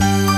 you